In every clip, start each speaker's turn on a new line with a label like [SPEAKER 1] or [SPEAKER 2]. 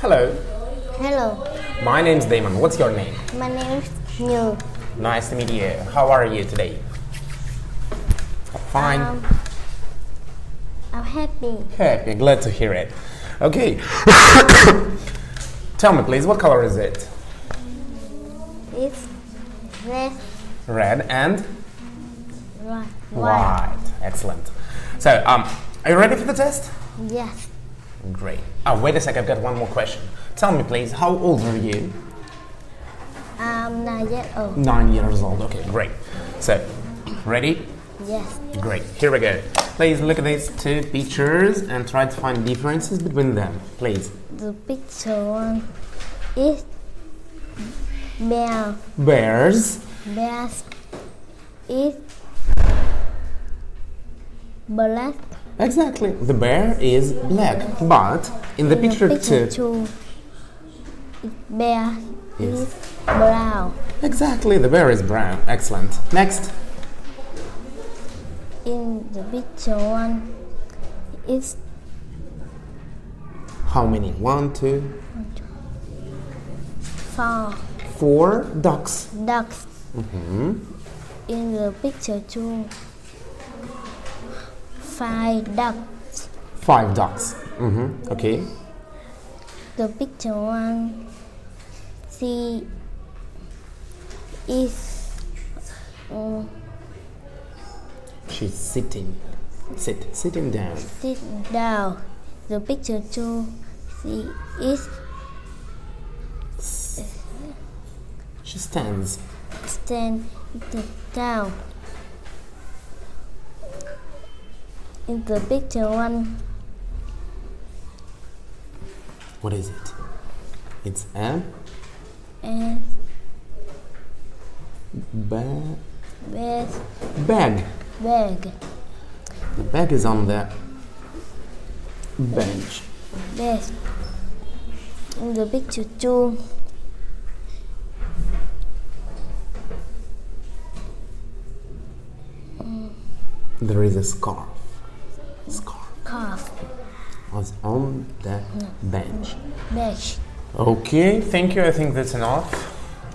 [SPEAKER 1] Hello,
[SPEAKER 2] Hello,
[SPEAKER 1] my name's Damon. What's your name?
[SPEAKER 2] my name is Như.
[SPEAKER 1] Nice to meet you. How are you today? Fine.
[SPEAKER 2] Um, I'm happy.
[SPEAKER 1] Happy. Glad to hear it. Okay. Tell me, please, what color is it?
[SPEAKER 2] It's red,
[SPEAKER 1] Red and
[SPEAKER 2] white,
[SPEAKER 1] white. Excellent. So, um, are you ready for the test?
[SPEAKER 2] Yes,
[SPEAKER 1] Great. Oh, wait a sec. I've got one more question. Tell me, please, how old are you?
[SPEAKER 2] I'm nine years old.
[SPEAKER 1] Nine years old. Okay, great. So, ready?
[SPEAKER 2] Yes,
[SPEAKER 1] Great. Here we go. Please look at these two pictures and try to find differences between them. Please.
[SPEAKER 2] the picture one is bear.
[SPEAKER 1] Bears.
[SPEAKER 2] Bears is black.
[SPEAKER 1] Exactly. The bear is black, but in the
[SPEAKER 2] In the
[SPEAKER 1] picture
[SPEAKER 2] picture
[SPEAKER 1] two.
[SPEAKER 2] two, bear is brown.
[SPEAKER 1] Exactly. The bear is brown. Excellent. Next.
[SPEAKER 2] In the picture one is
[SPEAKER 1] How many? One, two,
[SPEAKER 2] four
[SPEAKER 1] four ducks.
[SPEAKER 2] ducks.
[SPEAKER 1] hmm
[SPEAKER 2] In the picture two, five ducks.
[SPEAKER 1] Five ducks. hmm Okay.
[SPEAKER 2] The picture one, she is um,
[SPEAKER 1] She's sitting. Sit. Sitting down.
[SPEAKER 2] Sit down. The picture two, she is
[SPEAKER 1] She stands.
[SPEAKER 2] stand down. In the picture one,
[SPEAKER 1] What is it? It's a
[SPEAKER 2] and
[SPEAKER 1] ba-
[SPEAKER 2] there's
[SPEAKER 1] bag.
[SPEAKER 2] bag.
[SPEAKER 1] The bag is on the bench.
[SPEAKER 2] There's in the picture two,
[SPEAKER 1] There is a scarf. Scarf was on the bench.
[SPEAKER 2] bag.
[SPEAKER 1] Okay, thank you. I think that's enough.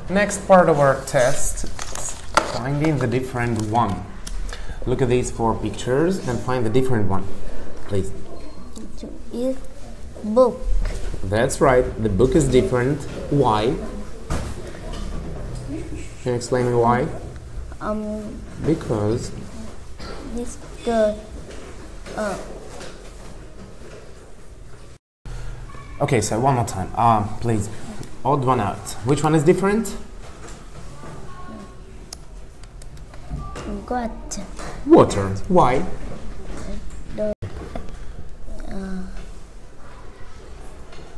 [SPEAKER 1] Next part of our test is finding the different one. Look at these four pictures and find the different one, please.
[SPEAKER 2] Two is book.
[SPEAKER 1] That's right. The book is different. Why? Can you explain me why?
[SPEAKER 2] Um,
[SPEAKER 1] Because
[SPEAKER 2] this girl. Uh,
[SPEAKER 1] Okay, so one more time. Um, please, odd one out. Which one is different?
[SPEAKER 2] got
[SPEAKER 1] Water. Why?
[SPEAKER 2] the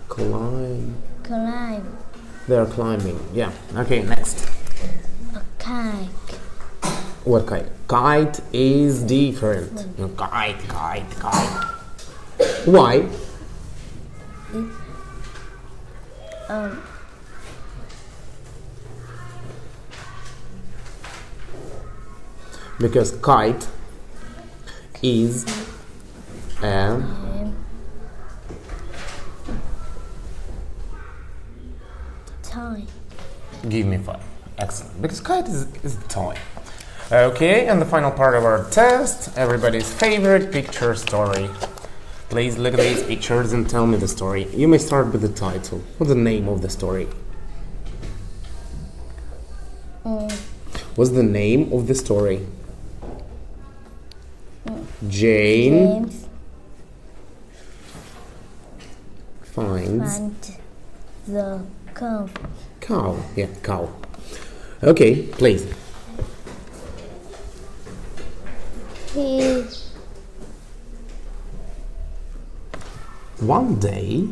[SPEAKER 1] Climb.
[SPEAKER 2] climb
[SPEAKER 1] They're climbing. Yeah. Okay, next.
[SPEAKER 2] a kite.
[SPEAKER 1] What kite? Kite is different. No, kite, kite, kite. Why?
[SPEAKER 2] Um,
[SPEAKER 1] Because kite is a
[SPEAKER 2] toy.
[SPEAKER 1] Give me five. Excellent. Because kite is, is a toy. Okay, and the final part of our test everybody's favorite picture story. Please look at these pictures and tell me the story. You may start with the title. What's the name of the story? What's the name of the story? Jane
[SPEAKER 2] James
[SPEAKER 1] finds
[SPEAKER 2] and the cow.
[SPEAKER 1] cow. Yeah, cow. Okay, please.
[SPEAKER 2] He
[SPEAKER 1] One day,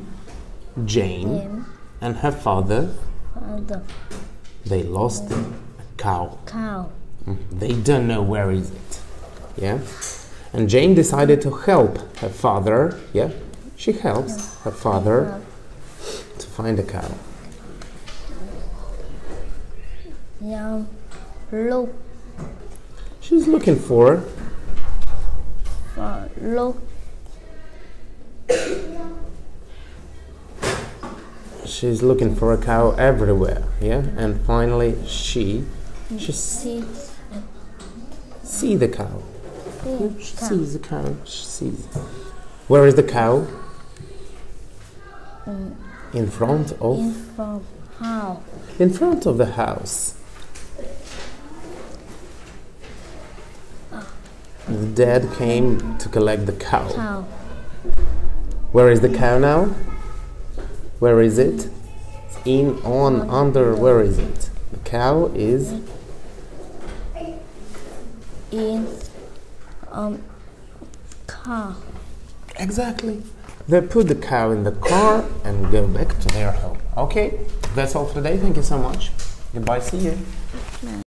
[SPEAKER 1] Jane
[SPEAKER 2] him
[SPEAKER 1] and her father
[SPEAKER 2] and
[SPEAKER 1] they lost a cow.
[SPEAKER 2] cow.
[SPEAKER 1] Mm, they don't know where is it. Yeah? And Jane decided to help her father. Yeah? She helps her father to find the cow.
[SPEAKER 2] Yeah. look
[SPEAKER 1] She's looking for
[SPEAKER 2] for look
[SPEAKER 1] she's looking for a cow everywhere. Yeah, and finally she she
[SPEAKER 2] see
[SPEAKER 1] see the cow. She
[SPEAKER 2] cow.
[SPEAKER 1] sees the cow. She sees. Where is the cow? Mm. In front of
[SPEAKER 2] in from how
[SPEAKER 1] in front of the house. The dad came to collect the cow.
[SPEAKER 2] cow
[SPEAKER 1] Where is the cow now? Where is it? In, on, under, where is it? The cow is
[SPEAKER 2] in um car
[SPEAKER 1] exactly. They put the cow in the car and go back to their home. Okay, that's all for today. Thank you so much. Goodbye. See you.